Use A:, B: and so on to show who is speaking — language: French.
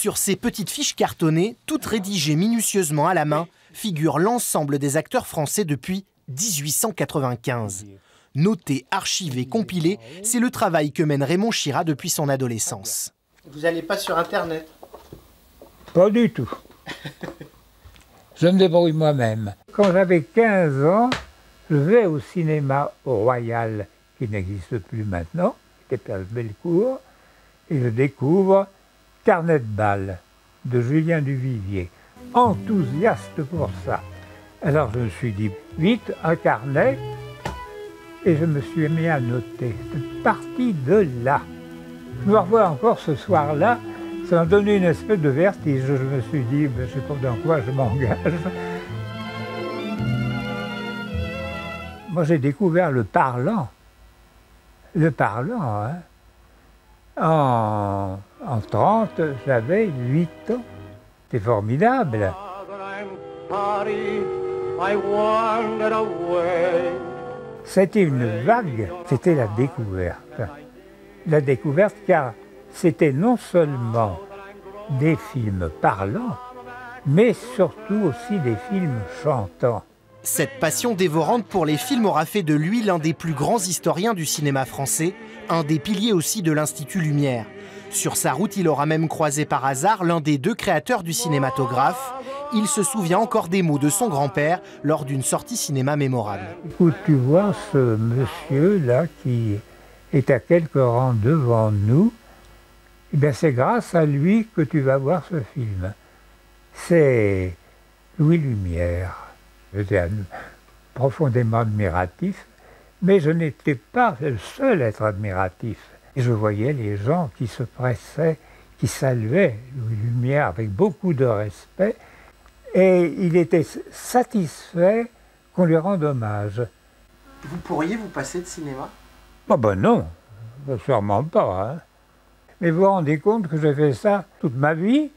A: Sur ces petites fiches cartonnées, toutes rédigées minutieusement à la main, figure l'ensemble des acteurs français depuis 1895. Noté, archivé, compilé, c'est le travail que mène Raymond Chira depuis son adolescence.
B: Vous n'allez pas sur Internet
C: Pas du tout. je me débrouille moi-même. Quand j'avais 15 ans, je vais au cinéma Royal, qui n'existe plus maintenant, qui est place Bellecour, et je découvre Carnet de bal de Julien Duvivier. Enthousiaste pour ça. Alors je me suis dit, vite, un carnet, et je me suis mis à noter. C'est parti de là. Je me revois encore ce soir-là, ça m'a donné une espèce de vertige. Je me suis dit, ben, je sais pas dans quoi je m'engage. Moi, j'ai découvert le parlant. Le parlant, hein. En, en 30, j'avais 8 ans. C'était formidable. C'était une vague, c'était la découverte. La découverte car c'était non seulement des films parlants, mais surtout aussi des films chantants.
A: Cette passion dévorante pour les films aura fait de lui l'un des plus grands historiens du cinéma français, un des piliers aussi de l'Institut Lumière. Sur sa route, il aura même croisé par hasard l'un des deux créateurs du cinématographe. Il se souvient encore des mots de son grand-père lors d'une sortie cinéma mémorable.
C: Écoute, tu vois ce monsieur-là qui est à quelques rangs devant nous, eh c'est grâce à lui que tu vas voir ce film. C'est Louis Lumière. J'étais profondément admiratif, mais je n'étais pas le seul à être admiratif. Et je voyais les gens qui se pressaient, qui saluaient Louis Lumière avec beaucoup de respect, et il était satisfait qu'on lui rende hommage.
B: Vous pourriez vous passer de cinéma?
C: Ah ben non, sûrement pas. Hein. Mais vous vous rendez compte que j'ai fait ça toute ma vie?